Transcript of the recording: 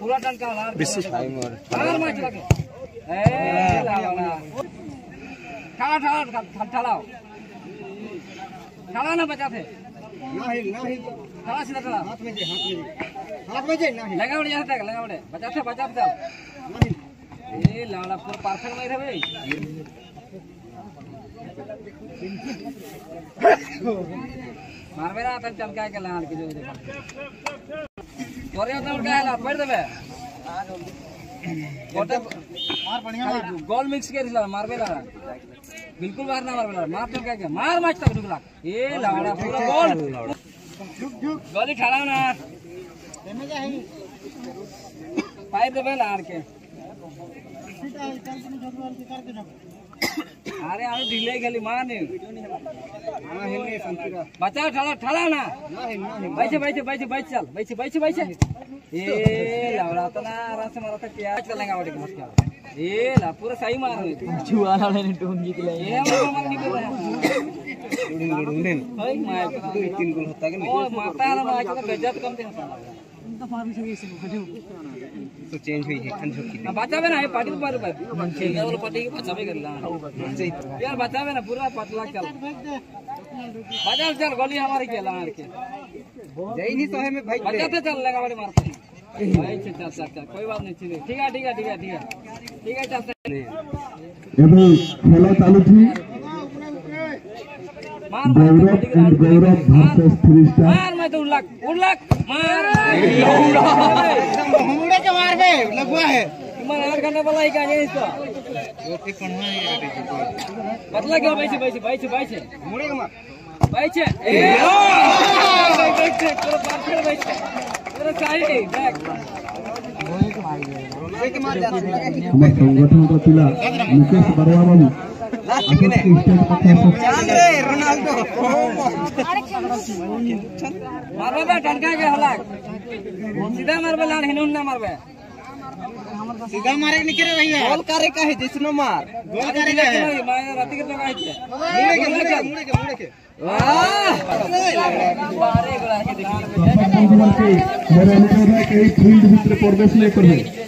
पूरा टनका लाल विशेष लाल माछ लगे ए लाल ना ठाड़ा ठाड़ा ठाड़ा ठाड़ा ना बचा थे नहीं नहीं ठाड़ा सीधा ठाड़ा हाथ में जे हाथ में जे हाथ में जे नहीं लगा उड़े जाते लगा उड़े बचा थे बचा थे नहीं ए लाड़ा पूरा परफेक्ट नहीं थे भाई मारबे ना तन चमका के लाल के जो तोरे उतना उड़ गया पड़ देबे। गोटे मार बढ़िया मार। गोल मिक्स के दिला मारबे ला बिल्कुल बाहर ना मारबे मार तो क्या मार मैच तक ढुकला ए लाड़ा पूरा गोल। झुक झुक। गोली खड़ा ना। एमे जा है। पाई देबे लाड़ के। सीधा चल के झोल के कर दे गेली मार नहीं हाँ हेलने संतरा बचाओ ठड़ा ठड़ा ना। नहीं नहीं बैठे बैठे बैठे बैठ चल बैठे बैठे बैठे। ए लवड़ा तो ना आराम से मारा था क्या चलेगा वाटे मत क्या ए ला पूरा सही मार जुआ वाले टोन जीत ले ए मार मार निकल रहा है। ओए माय तो तीन गोल होता है ओ माता ना माय तो बेइज्जत कम थे ना तो चेंज हुई है खन झुकी ಇವತ್ತು ಚೇಂಜ್ ಹೋಗಿ ಅನ್ಸೋಕಿದೆ ಬಚಾವೇನ ಪಾಟೀಲ್ ಬಾರು ಬಾರು ಪಾಟಿಗೆ ಬಚಾವೇ ಗಲ್ಲ ಯಾರು ಬಚಾವೇನ ಪೂರಾ ಪಾಟೀಲ್ ಹಾಕಲ್ಲ ಬಚಾವ್ ಸರ್ ಗೋಲಿ ಹಮಾರಿ ಕೇಳ ಆರ್ಕೆ ಜೈನಿ ಸೋಹೆ ಮೇ ಭಾई बचाते चल लगा बड़े मार भाई चल चल चल कोई बात नहीं ठीक है ठीक है ठीक है ठीक है ठीक है चल এবং খেলা চালুটি Gaurav and Gaurav versus three star মার মার উল্লাক উল্লাক মার গৌরব लगवा है। मनार करने वाला ही का इसका? रोटी तो पढ़ना है तो मतलब क्या बैठे बैठे बैठे बैठे? मुड़े का बैठे। ए बैठे तो बाहर बैठे। तेरा सारी बैग संगठन का पिला मुकेश बरवा बाबू रोनाल्डो। मारबा टनका के हलाक। सीधा मारबे लाड़ हिनुन ना मारबे। सीधा मारे निकल रहे हैं। गोल करे का है जिसने मार। गोल करे का है मैं रात के लगाई थी? मुड़े के मुड़े के मुड़े के मुड़े के। वाह। मेरे अनुरोध है कि फ़ील्ड भीतर प्रवेश ले हैं।